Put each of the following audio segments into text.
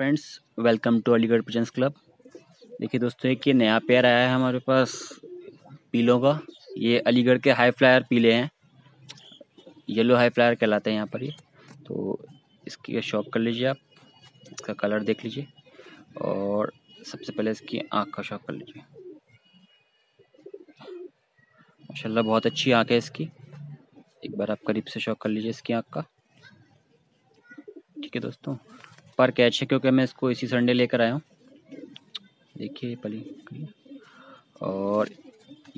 Friends welcome to Aligarh pigeons club देखिए दोस्तों, एक ये नया पेयर आया है हमारे पास पीलों का। ये अलीगढ़ के हाई फ्लायर पीले हैं। येलो हाई फ्लायर कहलाते हैं यहाँ पर ये। तो इसकी शॉप कर लीजिए आप। इसका कलर देख लीजिए। और सबसे पहले इसकी आँख का शॉप कर लीजिए। माशाल्लाह, बहुत अच्छी आँख है इसकी। एक बार आप करीब से शॉक कर लीजिए इसकी आँख का। ठीक है दोस्तों। पर कैच है क्योंकि मैं इसको इसी संडे लेकर आया हूँ। देखिए पली। और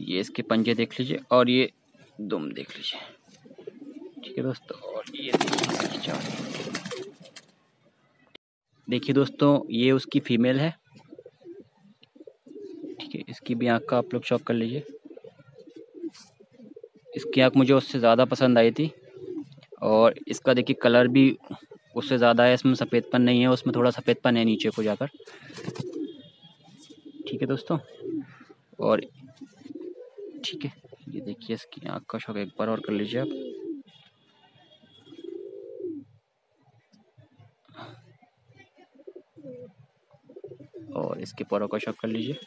ये इसके पंजे देख लीजिए, और ये दुम देख लीजिए। ठीक है दोस्तों, और ये देखिए दोस्तों, ये उसकी फीमेल है। ठीक है, इसकी भी आँख का आप लोग शॉक कर लीजिए। इसकी आँख मुझे उससे ज़्यादा पसंद आई थी। और इसका देखिए कलर भी उससे ज़्यादा है, इसमें सफ़ेदपन नहीं है, उसमें थोड़ा सफ़ेदपन है नीचे को जाकर। ठीक है दोस्तों? और ठीक है, ये देखिए इसकी आँख का शौक एक बार और कर लीजिए आप। और इसके पौरों का शौक कर लीजिए।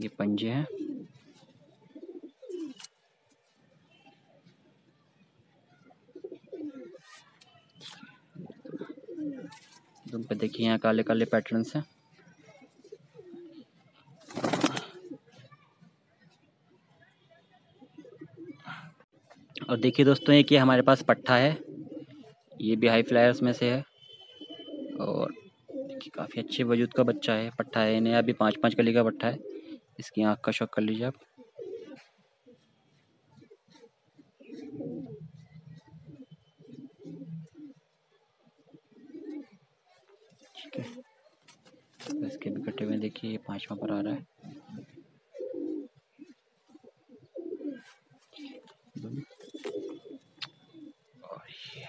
ये पंजे हैं। तुम पे देखिए यहाँ काले काले पैटर्न्स हैं। और देखिए दोस्तों, एक ये हमारे पास पट्ठा है। ये भी हाई फ्लायर्स में से है। और देखिए काफ़ी अच्छे वजूद का बच्चा है पट्ठा है। इन्हें अभी पाँच पाँच कली का पट्ठा है। इसकी आँख का शौक कर लीजिए आप। इसके भी कटे हुए देखिए, ये पांचवा पर आ रहा है और ये